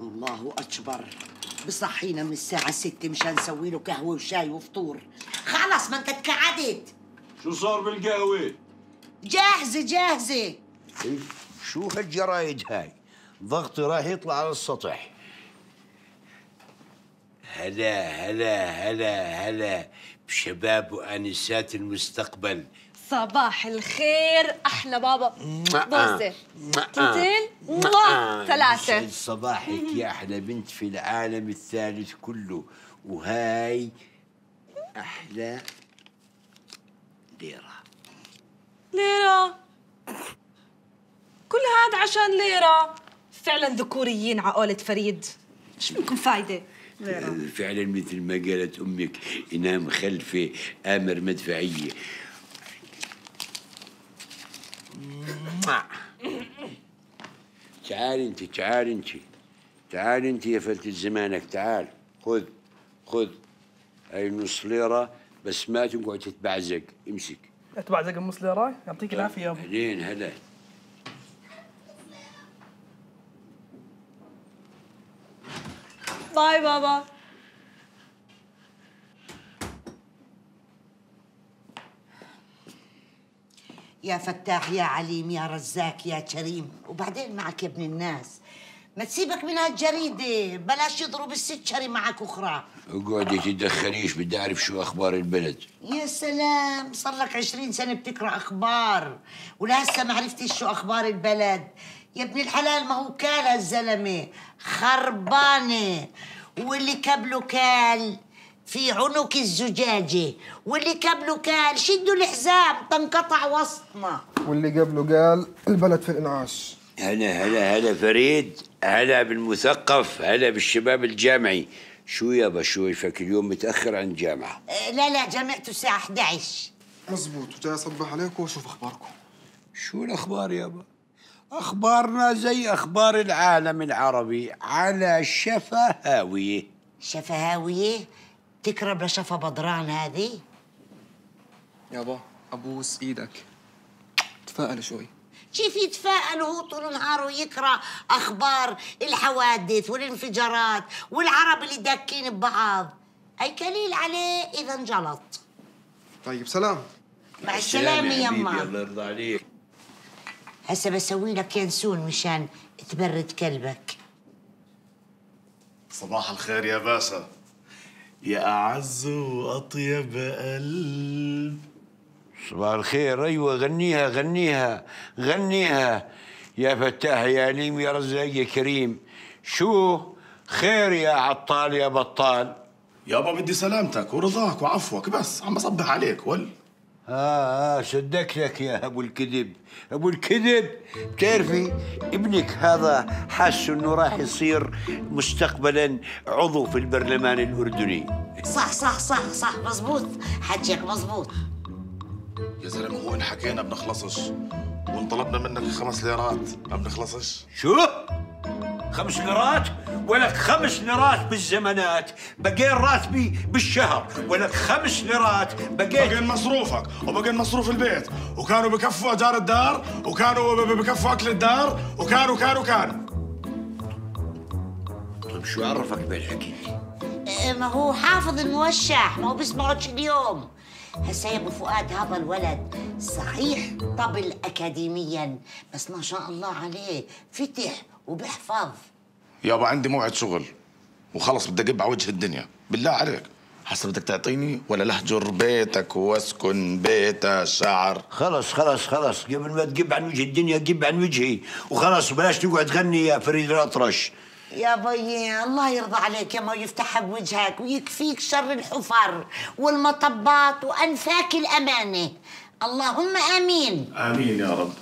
الله أكبر. بصحينا من الساعة ستة مشان نسوي له قهوة وشاي وفطور. خلص ما انت تكعدت. شو صار بالقهوة؟ جاهزة جاهزة. شو هالجرايد هاي؟ ضغطي راح يطلع على السطح. هلا هلا هلا هلا. بشباب وأنسات المستقبل صباح الخير. أحلى بابا. بوسة. مع- تنتين؟ يسعد صباحك يا أحلى بنت في العالم الثالث كله. وهاي أحلى ليرة. ليرة. كل هذا عشان ليرة. فعلا ذكوريين عقولة فريد. مش منكم فايدة؟ فعلا مثل ما قالت أمك انام خلفي آمر مدفعية. تعال انت تعال انت. تعال انت يا فلتة زمانك تعال. خذ خذ. هاي نص ليرة بس ما تقعد تتبعزق. امسك. اتبع زق ام راي يعطيك العافية يا أبو. بعدين هلا. باي بابا. يا فتاح يا عليم يا رزاك يا كريم. وبعدين معك يا ابن الناس. ما تسيبك من هالجريدة. بلاش يضرب الست شري معك أخرى. اقعدي تدخليش بدي أعرف شو أخبار البلد. يا سلام صار لك عشرين سنة بتقرأ أخبار. ولهسه ما عرفتش شو أخبار البلد. يا ابن الحلال ما هو كال هالزلمة. خربانة. واللي كبله كال. في عنق الزجاجة واللي كبله كال شدوا الحزام تنقطع وسطنا. واللي قبله قال البلد في الانعاش. هلا هلا هلا فريد هلا بالمثقف هلا بالشباب الجامعي. شو يابا شو يفك اليوم متأخر عن الجامعة؟ آه، لا لا جامعته الساعة 11 مزبوط. وجاي أصبح عليكم وأشوف أخباركم. شو الأخبار يابا أخبارنا زي أخبار العالم العربي على شفا هاويه شفهاوية تقرب لشفا بدران هذه؟ يابا ابوس إيدك تفائل شوي. كيف يتفائل؟ وهو طول نهاره يقرا أخبار الحوادث والانفجارات والعرب اللي داكين ببعض. أي كليل عليه إذا انجلط. طيب سلام. مع السلامة يما. الله يرضى عليك. هسه بسوي لك ينسون مشان تبرد كلبك. صباح الخير يا باشا يا أعز وأطيب قلب. صباح الخير. أيوه غنيها غنيها غنيها. يا فتاح يا عليم يا رزاق يا كريم. شو خير يا عطال يا بطال؟ يابا بدي سلامتك ورضاك وعفوك بس عم بصبح عليك ول. آه, آه صدقتك يا أبو الكذب. أبو الكذب بتعرفي ابنك هذا حاسه أنه راح يصير مستقبلا عضو في البرلمان الأردني. صح صح صح صح. مزبوط حكيك مزبوط يا زلمة هو إن حكينا بنخلصش وإن طلبنا منك خمس ليرات ما بنخلصش؟ شو؟ خمس ليرات ولك خمس ليرات بالزمانات. بقين راتبي بالشهر ولك خمس ليرات بقين بقين مصروفك وبقين مصروف البيت. وكانوا بكفوا أجار الدار وكانوا بكفوا أكل الدار وكانوا كانوا كانوا. طيب شو عرفك بالحكي؟ إيه، ما هو حافظ الموشح ما هو بيسمعوش اليوم. هسا يا أبو فؤاد هذا الولد صحيح طبل اكاديميا بس ما شاء الله عليه فتح وبيحفظ. يابا عندي موعد شغل. وخلص بدي أقب على وجه الدنيا. بالله عليك. هسه بدك تعطيني ولا لهجر بيتك واسكن بيت شعر خلص خلص خلص. قبل ما تقب عن وجه الدنيا قب عن وجهي. وخلص بلاش تقعد تغني يا فريد الأطرش. يا بيي الله يرضى عليك يا ما يفتحها بوجهك ويكفيك شر الحفر والمطبات وأنفاك الأمانة. اللهم آمين. آمين يا رب.